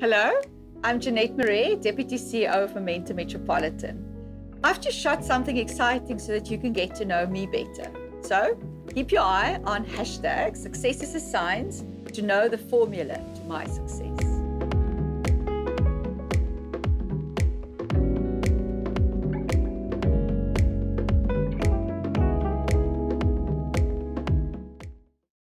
Hello, I'm Jeanette Marais, Deputy CEO of Momentum Metropolitan. I've just shot something exciting so that you can get to know me better. So keep your eye on hashtag success is a science to know the formula to my success.